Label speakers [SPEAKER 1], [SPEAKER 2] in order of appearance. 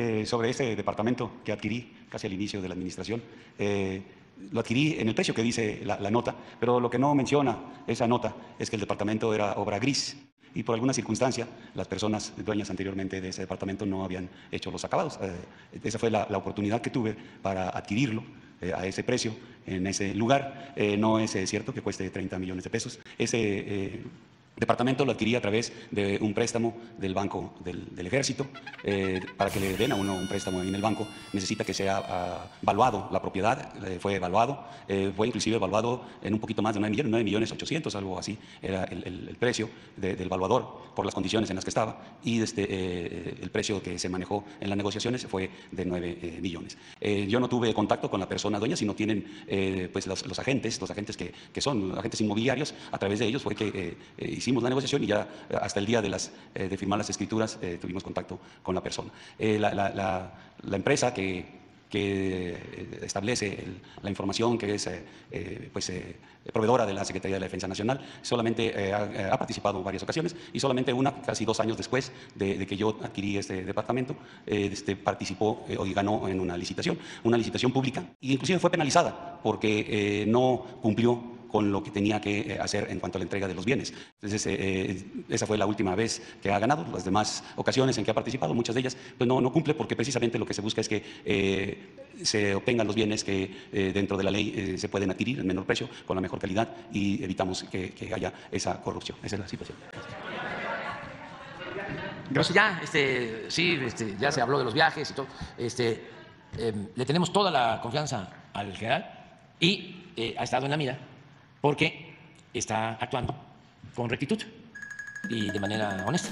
[SPEAKER 1] eh, sobre este departamento que adquirí casi al inicio de la administración. Eh, lo adquirí en el precio que dice la, nota, pero lo que no menciona esa nota es que el departamento era obra gris y por alguna circunstancia las personas dueñas anteriormente de ese departamento no habían hecho los acabados. Eh, esa fue la, oportunidad que tuve para adquirirlo a ese precio en ese lugar. No es cierto que cueste 30 millones de pesos. Ese departamento lo adquirí a través de un préstamo del Banco del, del Ejército. Eh, para que le den a uno un préstamo en el banco, necesita que sea uh, evaluado la propiedad. Eh, fue evaluado, eh, fue inclusive evaluado en un poquito más de 9 millones, 9 millones 800, algo así, era el, precio de, del evaluador por las condiciones en las que estaba. Y este, el precio que se manejó en las negociaciones fue de 9 millones. yo no tuve contacto con la persona dueña, sino tienen pues los, los, agentes, los agentes que, que, son agentes inmobiliarios, a través de ellos fue que hicimos la negociación y ya hasta el día de, las, de firmar las escrituras tuvimos contacto con la persona. Eh, la, la, la, la, empresa que, que establece el, la información, que es eh, eh, pues, eh, proveedora de la Secretaría de la Defensa Nacional, solamente eh, ha, ha, participado en varias ocasiones y solamente una, casi dos años después de, de que yo adquirí este departamento, eh, este, participó y ganó en una licitación, una licitación pública, e inclusive fue penalizada porque no cumplió con lo que tenía que eh, hacer en cuanto a la entrega de los bienes. Entonces, eh, eh, esa fue la última vez que ha ganado. Las demás ocasiones en que ha participado, muchas de ellas, pues no, no cumple porque precisamente lo que se busca es que eh, se obtengan los bienes que eh, dentro de la ley se pueden adquirir en menor precio, con la mejor calidad y evitamos que, que haya esa corrupción. Esa es la situación.
[SPEAKER 2] Gracias. Ya, este, sí, este, ya se habló de los viajes y todo. Este, eh, le tenemos toda la confianza al general y eh, ha estado en la mira porque está actuando con rectitud y de manera honesta.